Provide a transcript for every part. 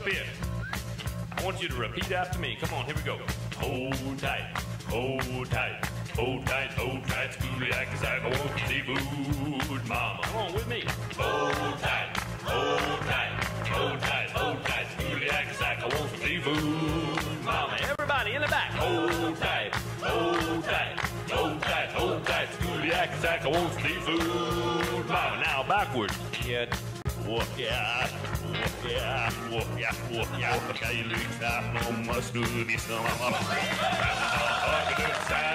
up. I want you to repeat after me. Come on, here we go. Hold tight, hold tight, hold tight, hold tight. Schoolie acts like I want seafood, mama. Come on with me. Hold tight, hold tight, hold tight, hold tight. Schoolie acts like I want seafood, mama. Everybody in the back. Hold tight, hold tight, hold tight, hold tight. Schoolie acts like I want seafood, mama. Now backwards. Yeah. Walk yeah, walk yeah, walk yeah, walk yeah. Okay, look out, no must do this. No, I'm up.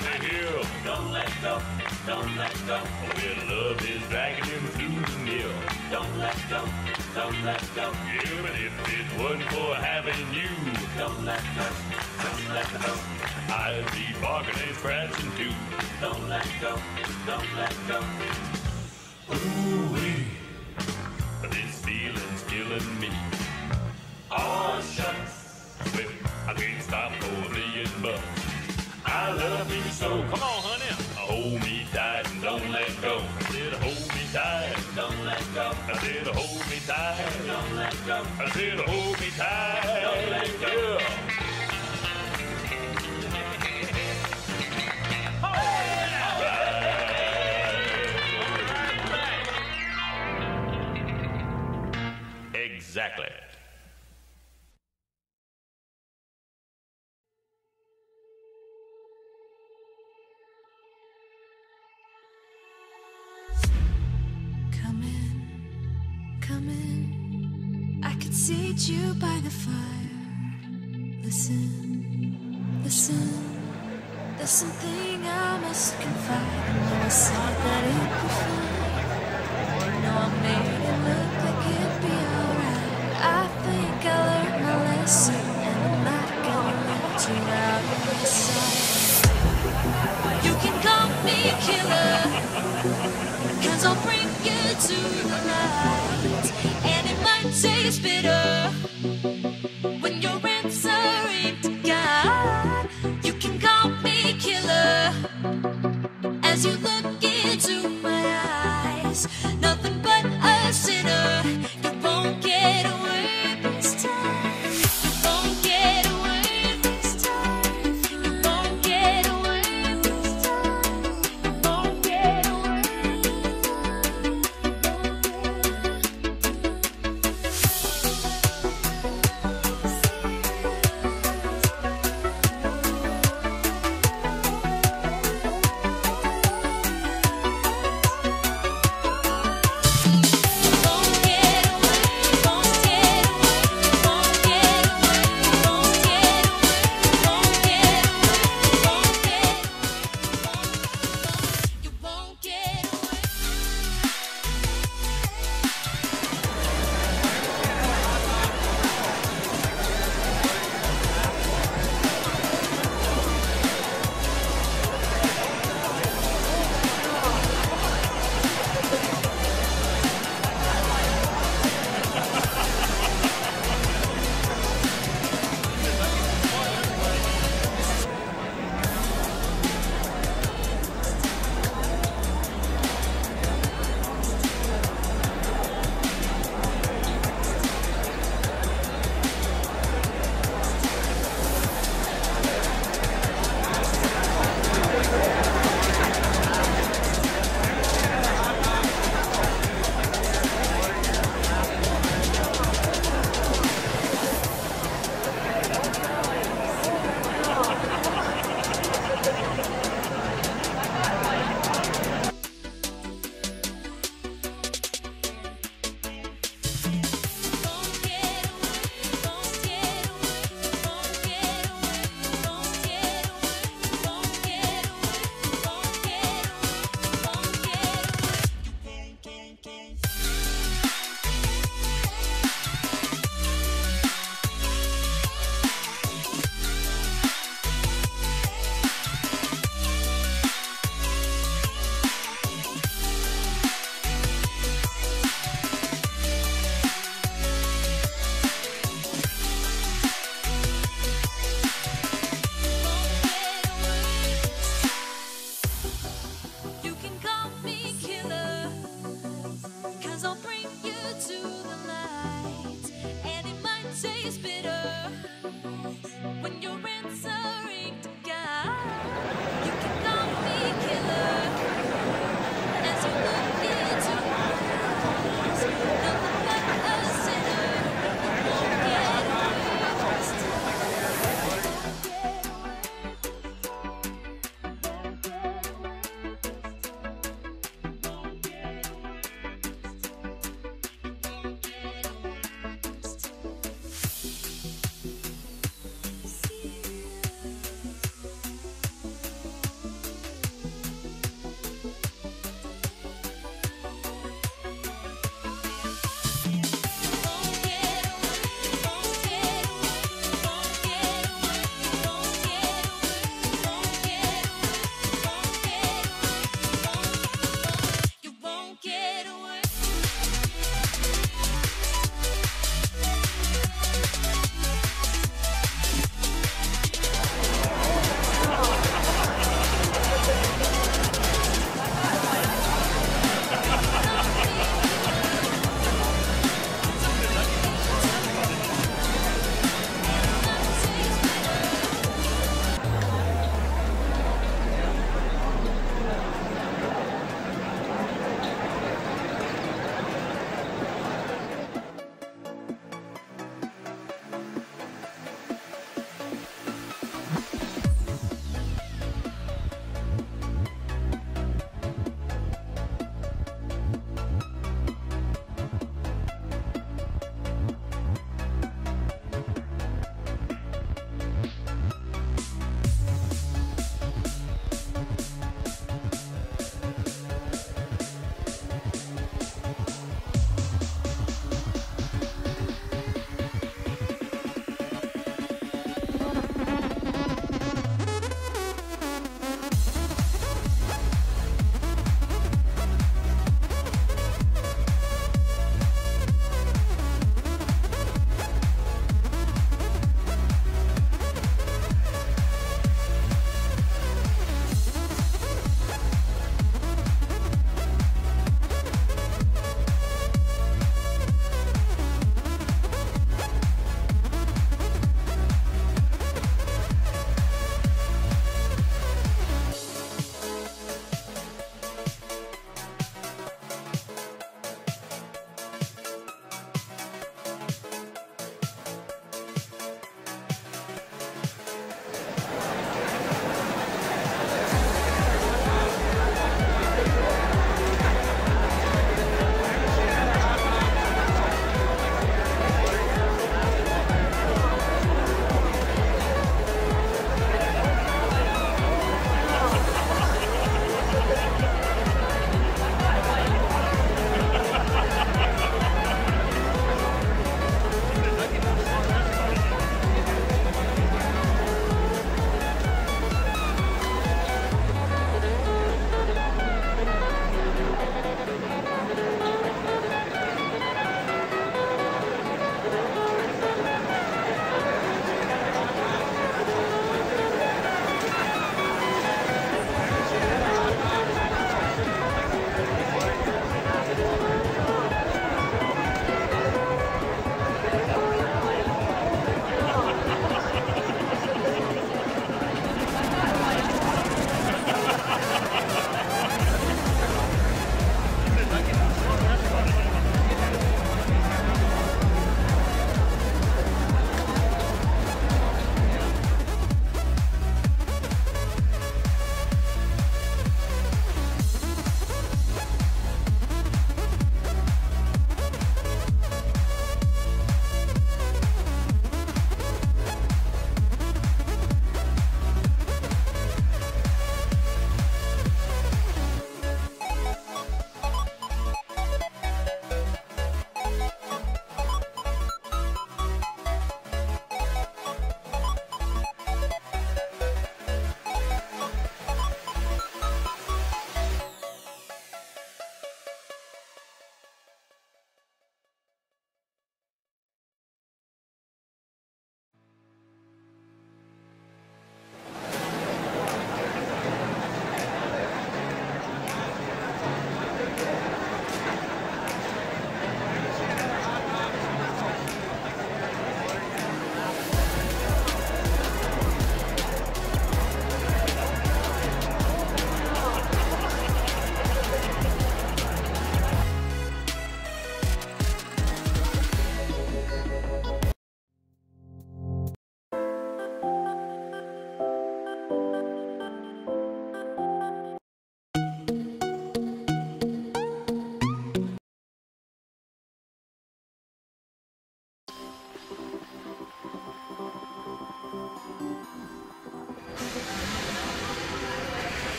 The hill. Don't let go, don't let go. Where love is dragging him through the mill. Don't let go, don't let go. But if it wasn't for having you, don't let go, don't let go. I'd be barking and scratching too. Don't let go, don't let go. Ooh-wee. Killing me. Oh, shucks. I can't stop for a million bucks. I love you so. Come on, honey. Hold me tight and don't let go. I said, hold me tight. and Don't let go. I said, hold me tight. and Don't let go. I said, hold me tight. Seat you by the fire. Listen, listen. There's something I must confide. I I saw that it would be fine. No, I made it look like it'd be alright. I think I learned my lesson, and I'm not gonna let you out of my sight. You can call me killer. Cause I'll bring you to the light And it might taste bitter